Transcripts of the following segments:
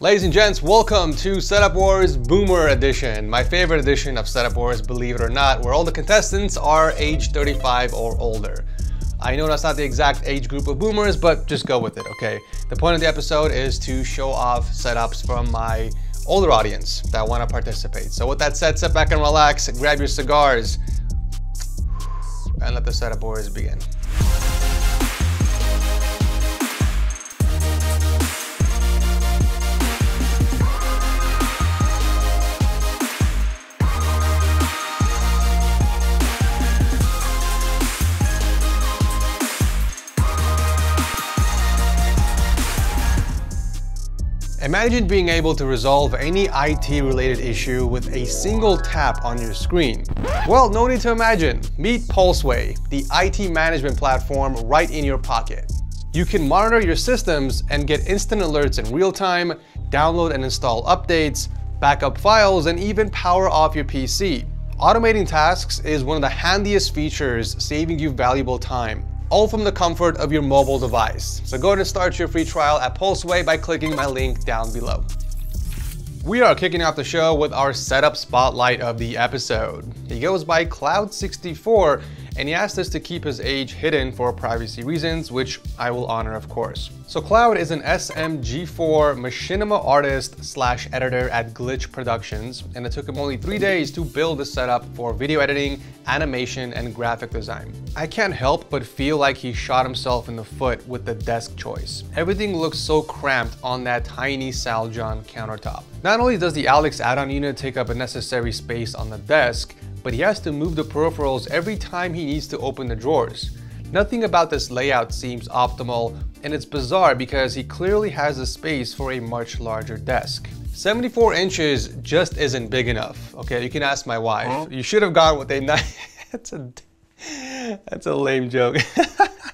Ladies and gents, welcome to Setup Wars Boomer Edition, my favorite edition of Setup Wars, believe it or not, where all the contestants are age 35 or older. I know that's not the exact age group of boomers, but just go with it, okay? The point of the episode is to show off setups from my older audience that want to participate. So with that said, sit back and relax, grab your cigars, and let the Setup Wars begin. Imagine being able to resolve any IT related issue with a single tap on your screen. Well, no need to imagine. Meet Pulseway, the IT management platform right in your pocket. You can monitor your systems and get instant alerts in real time, download and install updates, backup files, and even power off your PC. Automating tasks is one of the handiest features, saving you valuable time all from the comfort of your mobile device. So go and start your free trial at Pulseway by clicking my link down below. We are kicking off the show with our setup spotlight of the episode. He goes by Cloud64 and he asked us to keep his age hidden for privacy reasons, which I will honor of course. So Cloud is an SMG4 machinima artist slash editor at Glitch Productions, and it took him only three days to build the setup for video editing, animation, and graphic design. I can't help but feel like he shot himself in the foot with the desk choice. Everything looks so cramped on that tiny Säljan countertop. Not only does the Alex add-on unit take up a necessary space on the desk, but he has to move the peripherals every time he needs to open the drawers. Nothing about this layout seems optimal, and it's bizarre because he clearly has the space for a much larger desk. 74 inches just isn't big enough. Okay, you can ask my wife. Huh? You should have gone with a nice, that's a, that's a lame joke.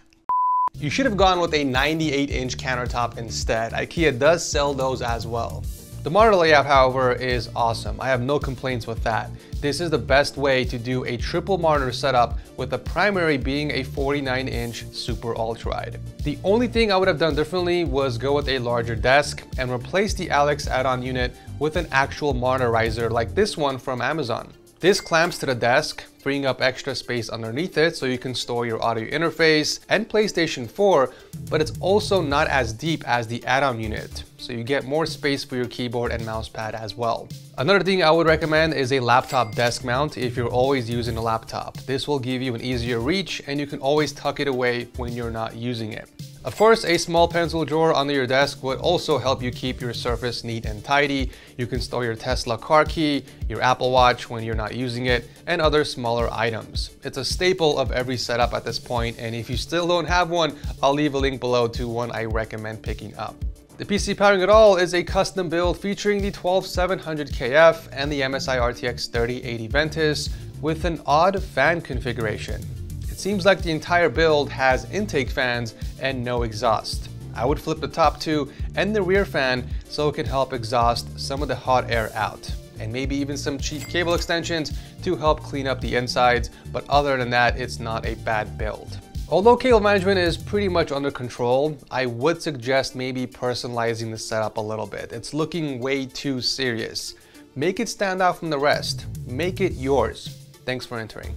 you should have gone with a 98 inch countertop instead. IKEA does sell those as well. The monitor layout, however, is awesome. I have no complaints with that. This is the best way to do a triple monitor setup with the primary being a 49 inch super ultra-wide. The only thing I would have done differently was go with a larger desk and replace the Alex add-on unit with an actual monitor riser like this one from Amazon. This clamps to the desk, freeing up extra space underneath it so you can store your audio interface and PlayStation 4, but it's also not as deep as the add-on unit, so you get more space for your keyboard and mousepad as well. Another thing I would recommend is a laptop desk mount if you're always using a laptop. This will give you an easier reach and you can always tuck it away when you're not using it. Of course, a small pencil drawer under your desk would also help you keep your surface neat and tidy. You can store your Tesla car key, your Apple Watch when you're not using it, and other smaller items. It's a staple of every setup at this point, and if you still don't have one, I'll leave a link below to one I recommend picking up. The PC powering it all is a custom build featuring the 12700KF and the MSI RTX 3080 Ventus with an odd fan configuration seems like the entire build has intake fans and no exhaust. I would flip the top two and the rear fan so it can help exhaust some of the hot air out and maybe even some cheap cable extensions to help clean up the insides, but other than that, it's not a bad build. Although cable management is pretty much under control, I would suggest maybe personalizing the setup a little bit. It's looking way too serious. Make it stand out from the rest. Make it yours. Thanks for entering.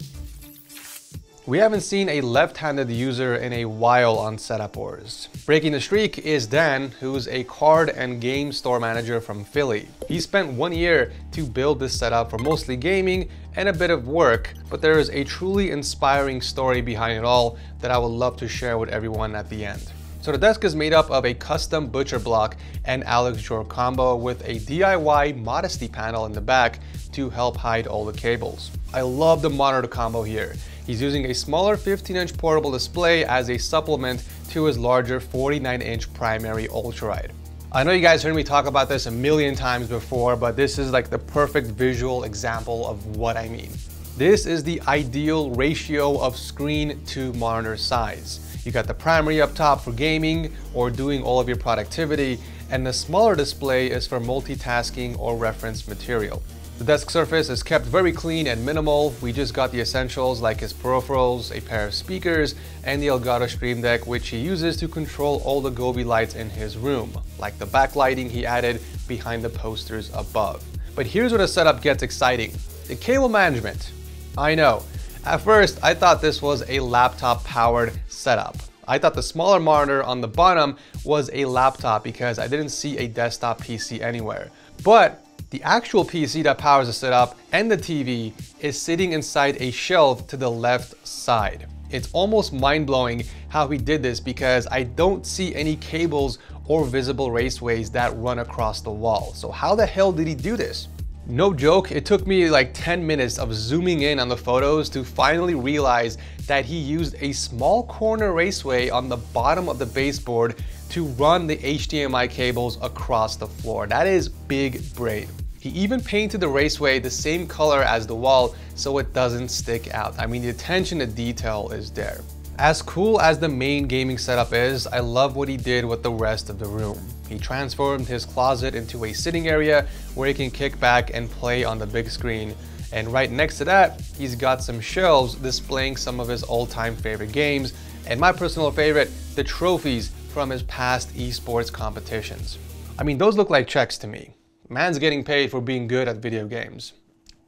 We haven't seen a left-handed user in a while on Setup Wars. Breaking the streak is Dan, who's a card and game store manager from Philly. He spent one year to build this setup for mostly gaming and a bit of work, but there is a truly inspiring story behind it all that I would love to share with everyone at the end. So the desk is made up of a custom butcher block and Alex drawer combo with a DIY modesty panel in the back to help hide all the cables. I love the monitor combo here. He's using a smaller 15-inch portable display as a supplement to his larger 49-inch primary ultra-wide. I know you guys heard me talk about this a million times before, but this is like the perfect visual example of what I mean. This is the ideal ratio of screen to monitor size. You got the primary up top for gaming or doing all of your productivity, and the smaller display is for multitasking or reference material. The desk surface is kept very clean and minimal. We just got the essentials like his peripherals, a pair of speakers, and the Elgato Stream Deck, which he uses to control all the Govee lights in his room, like the backlighting he added behind the posters above. But here's where the setup gets exciting. The cable management. I know, at first I thought this was a laptop powered setup. I thought the smaller monitor on the bottom was a laptop because I didn't see a desktop PC anywhere. But the actual PC that powers the setup and the TV is sitting inside a shelf to the left side. It's almost mind-blowing how he did this because I don't see any cables or visible raceways that run across the wall. So how the hell did he do this? No joke, it took me like 10 minutes of zooming in on the photos to finally realize that he used a small corner raceway on the bottom of the baseboard to run the HDMI cables across the floor. That is big brain. He even painted the raceway the same color as the wall so it doesn't stick out. I mean, the attention to detail is there. As cool as the main gaming setup is, I love what he did with the rest of the room. He transformed his closet into a sitting area where he can kick back and play on the big screen. And right next to that, he's got some shelves displaying some of his all-time favorite games, and my personal favorite, the trophies from his past esports competitions. I mean, those look like checks to me. Man's getting paid for being good at video games.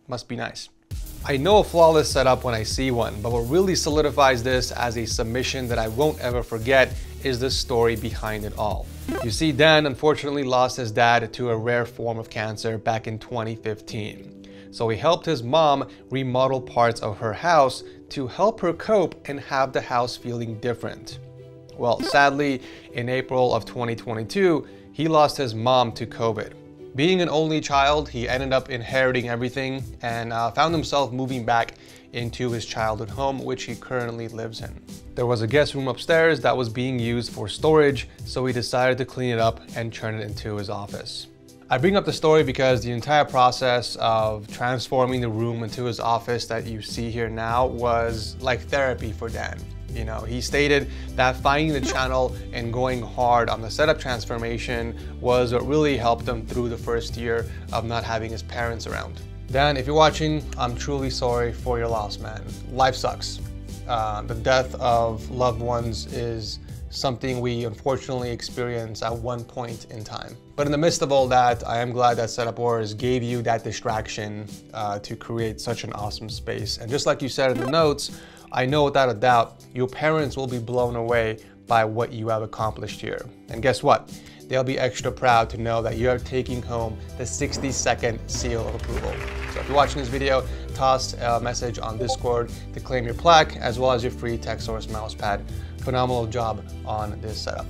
Must be nice. I know a flawless setup when I see one, but what really solidifies this as a submission that I won't ever forget is the story behind it all. You see, Dan unfortunately lost his dad to a rare form of cancer back in 2015. So he helped his mom remodel parts of her house to help her cope and have the house feeling different. Well, sadly, in April of 2022, he lost his mom to COVID. Being an only child, he ended up inheriting everything and uh, found himself moving back into his childhood home, which he currently lives in. There was a guest room upstairs that was being used for storage, so he decided to clean it up and turn it into his office. I bring up the story because the entire process of transforming the room into his office that you see here now was like therapy for Dan. You know, he stated that finding the channel and going hard on the setup transformation was what really helped him through the first year of not having his parents around. Dan, if you're watching, I'm truly sorry for your loss, man. Life sucks. Uh, the death of loved ones is something we unfortunately experience at one point in time. But in the midst of all that, I am glad that Setup Wars gave you that distraction uh, to create such an awesome space. And just like you said in the notes, I know without a doubt, your parents will be blown away by what you have accomplished here. And guess what? They'll be extra proud to know that you're taking home the 60 second seal of approval. So if you're watching this video, toss a message on Discord to claim your plaque as well as your free TechSource mousepad. Phenomenal job on this setup.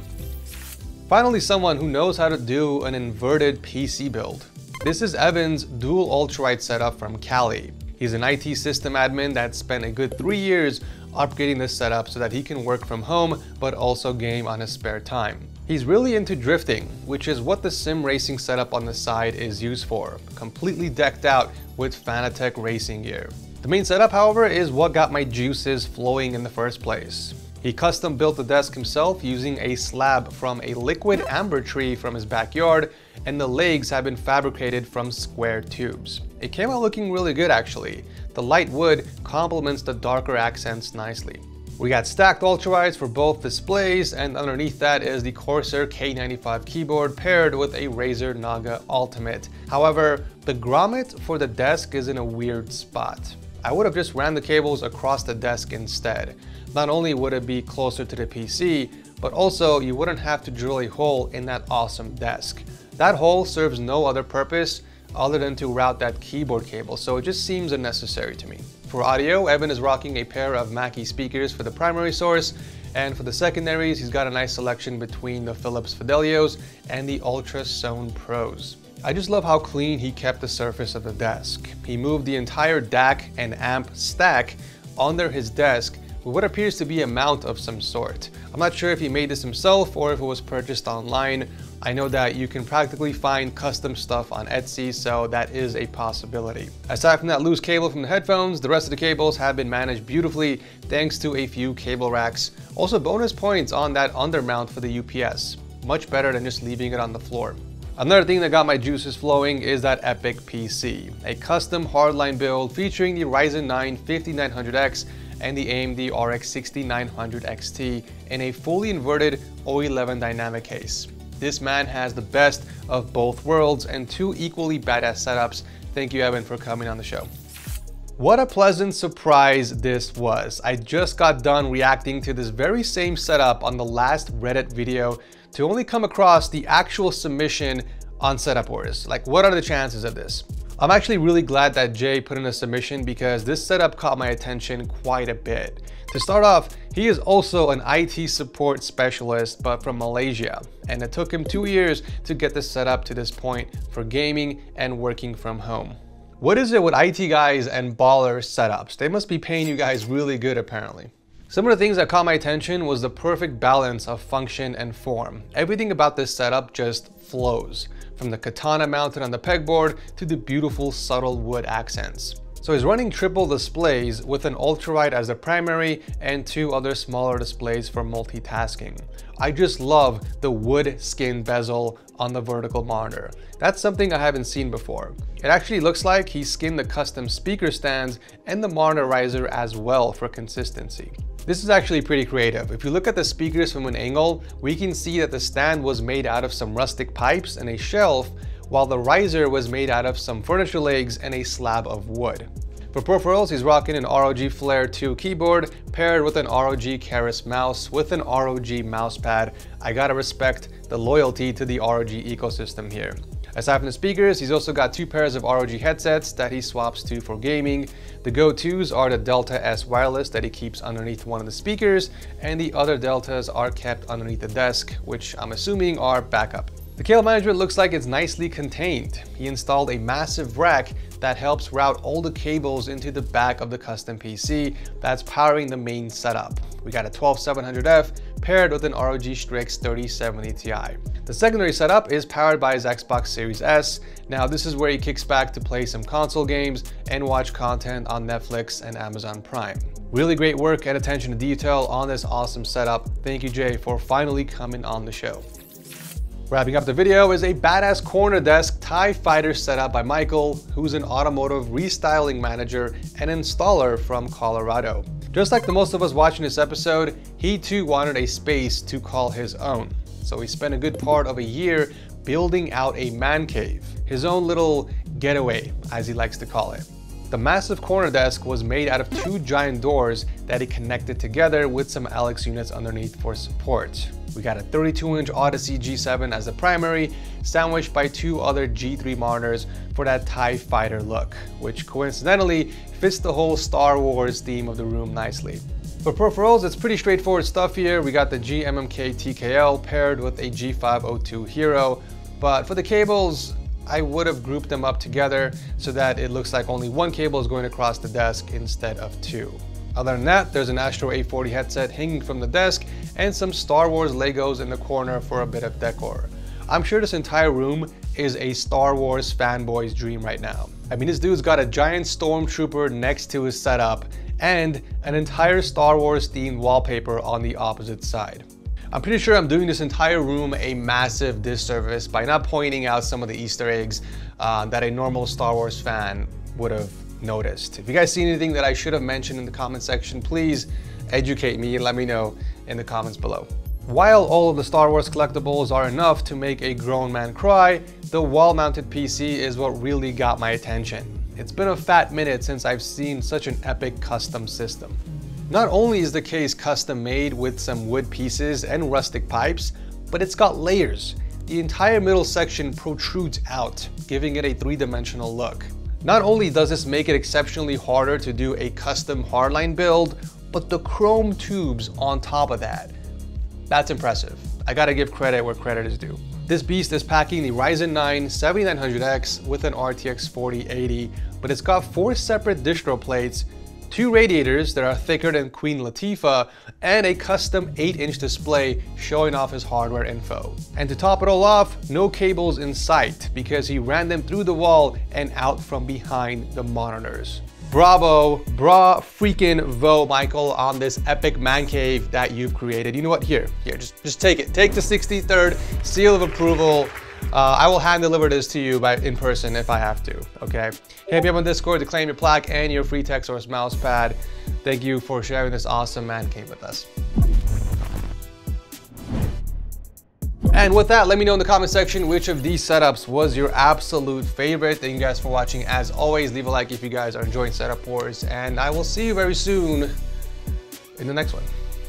Finally, someone who knows how to do an inverted PC build. This is Evan's dual ultralight setup from Cali. He's an IT system admin that spent a good three years upgrading this setup so that he can work from home, but also game on his spare time. He's really into drifting, which is what the sim racing setup on the side is used for, completely decked out with Fanatec racing gear. The main setup, however, is what got my juices flowing in the first place. He custom built the desk himself using a slab from a liquid amber tree from his backyard and the legs have been fabricated from square tubes. It came out looking really good actually. The light wood complements the darker accents nicely. We got stacked ultrawides for both displays and underneath that is the Corsair K95 keyboard paired with a Razer Naga Ultimate. However, the grommet for the desk is in a weird spot. I would have just ran the cables across the desk instead. Not only would it be closer to the PC, but also you wouldn't have to drill a hole in that awesome desk. That hole serves no other purpose other than to route that keyboard cable, so it just seems unnecessary to me. For audio, Evan is rocking a pair of Mackie speakers for the primary source, and for the secondaries, he's got a nice selection between the Philips Fidelios and the Ultra Ultrasone Pros. I just love how clean he kept the surface of the desk. He moved the entire DAC and amp stack under his desk what appears to be a mount of some sort. I'm not sure if he made this himself or if it was purchased online. I know that you can practically find custom stuff on Etsy, so that is a possibility. Aside from that loose cable from the headphones, the rest of the cables have been managed beautifully thanks to a few cable racks. Also bonus points on that undermount for the UPS. Much better than just leaving it on the floor. Another thing that got my juices flowing is that Epic PC, a custom hardline build featuring the Ryzen 9 5900X and the AMD RX 6900 XT in a fully inverted O11 dynamic case. This man has the best of both worlds and two equally badass setups. Thank you, Evan, for coming on the show. What a pleasant surprise this was. I just got done reacting to this very same setup on the last Reddit video to only come across the actual submission on Setup Wars. Like, what are the chances of this? I'm actually really glad that Jay put in a submission because this setup caught my attention quite a bit. To start off, he is also an IT support specialist, but from Malaysia. And it took him two years to get this set up to this point for gaming and working from home. What is it with IT guys and baller setups? They must be paying you guys really good apparently. Some of the things that caught my attention was the perfect balance of function and form. Everything about this setup just flows, from the katana mounted on the pegboard to the beautiful subtle wood accents. So he's running triple displays with an ultrawide as the primary and two other smaller displays for multitasking. I just love the wood skin bezel on the vertical monitor. That's something I haven't seen before. It actually looks like he skinned the custom speaker stands and the monitor riser as well for consistency. This is actually pretty creative. If you look at the speakers from an angle, we can see that the stand was made out of some rustic pipes and a shelf, while the riser was made out of some furniture legs and a slab of wood. For peripherals, he's rocking an ROG Flare 2 keyboard paired with an ROG Keris mouse with an ROG mousepad. I gotta respect the loyalty to the ROG ecosystem here. Aside from the speakers, he's also got two pairs of ROG headsets that he swaps to for gaming. The go-tos are the Delta S wireless that he keeps underneath one of the speakers, and the other Deltas are kept underneath the desk, which I'm assuming are backup. The cable management looks like it's nicely contained. He installed a massive rack that helps route all the cables into the back of the custom PC that's powering the main setup. We got a 12700F paired with an ROG Strix 3070 Ti. The secondary setup is powered by his Xbox Series S. Now this is where he kicks back to play some console games and watch content on Netflix and Amazon Prime. Really great work and attention to detail on this awesome setup. Thank you Jay for finally coming on the show. Wrapping up the video is a badass corner desk TIE Fighter setup by Michael, who's an automotive restyling manager and installer from Colorado. Just like the most of us watching this episode, he too wanted a space to call his own. So he spent a good part of a year building out a man cave, his own little getaway, as he likes to call it. The massive corner desk was made out of two giant doors that he connected together with some Alex units underneath for support. We got a 32-inch Odyssey G7 as the primary, sandwiched by two other G3 monitors for that TIE fighter look, which coincidentally fits the whole Star Wars theme of the room nicely. For peripherals, it's pretty straightforward stuff here. We got the GMMK TKL paired with a G502 Hero, but for the cables, I would have grouped them up together so that it looks like only one cable is going across the desk instead of two. Other than that, there's an Astro A40 headset hanging from the desk and some Star Wars Legos in the corner for a bit of decor. I'm sure this entire room is a Star Wars fanboy's dream right now. I mean, this dude's got a giant stormtrooper next to his setup and an entire Star Wars themed wallpaper on the opposite side. I'm pretty sure I'm doing this entire room a massive disservice by not pointing out some of the Easter eggs uh, that a normal Star Wars fan would have noticed. If you guys see anything that I should have mentioned in the comment section, please educate me and let me know in the comments below. While all of the Star Wars collectibles are enough to make a grown man cry, the wall-mounted PC is what really got my attention. It's been a fat minute since I've seen such an epic custom system. Not only is the case custom made with some wood pieces and rustic pipes, but it's got layers. The entire middle section protrudes out, giving it a three-dimensional look. Not only does this make it exceptionally harder to do a custom hardline build, but the chrome tubes on top of that. That's impressive. I gotta give credit where credit is due. This beast is packing the Ryzen 9 7900X with an RTX 4080, but it's got four separate distro plates two radiators that are thicker than Queen Latifah, and a custom 8-inch display showing off his hardware info. And to top it all off, no cables in sight because he ran them through the wall and out from behind the monitors. Bravo, bra freaking vo, Michael, on this epic man cave that you've created. You know what? Here, here, just, just take it. Take the 63rd seal of approval. Uh, I will hand deliver this to you by in person if I have to, okay? Hit me up on Discord to claim your plaque and your free TechSource mouse pad. Thank you for sharing this awesome man cave with us. And with that, let me know in the comment section which of these setups was your absolute favorite. Thank you guys for watching. As always, leave a like if you guys are enjoying Setup Wars, and I will see you very soon in the next one.